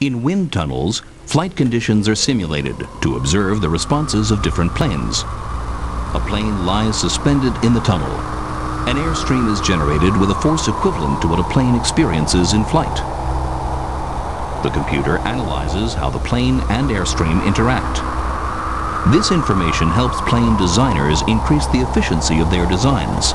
In wind tunnels, flight conditions are simulated to observe the responses of different planes. A plane lies suspended in the tunnel. An airstream is generated with a force equivalent to what a plane experiences in flight. The computer analyzes how the plane and airstream interact. This information helps plane designers increase the efficiency of their designs